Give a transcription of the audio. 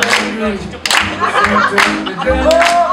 네. 네.